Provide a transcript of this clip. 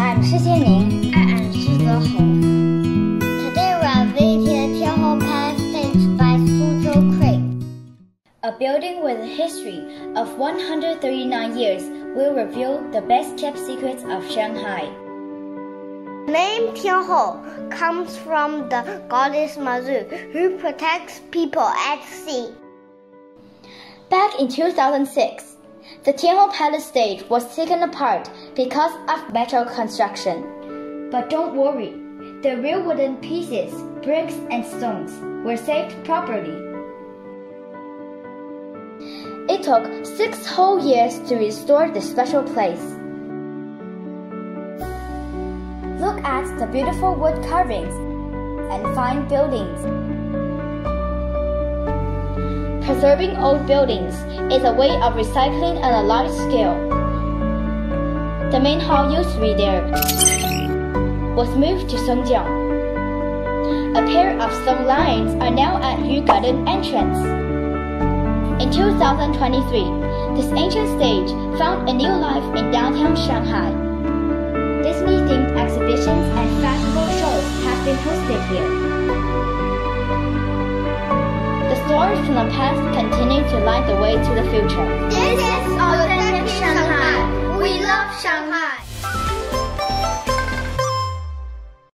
I'm Shi Ning. I am Shi Zehong. Today we are visiting the Tianhou Palace by Suzhou Creek, A building with a history of 139 years will reveal the best kept secrets of Shanghai. The name Tianhou comes from the goddess Mazu, who protects people at sea. Back in 2006, the Tianhou Palace stage was taken apart because of metal construction. But don't worry, the real wooden pieces, bricks, and stones were saved properly. It took six whole years to restore this special place. Look at the beautiful wood carvings and fine buildings. Preserving old buildings is a way of recycling on a large scale. The main hall used to be there was moved to Songjiang. A pair of stone lions are now at Yu Garden entrance. In 2023, this ancient stage found a new life in downtown Shanghai. Disney-themed exhibitions and festival shows have been hosted here. The past continue to light the way to the future. This is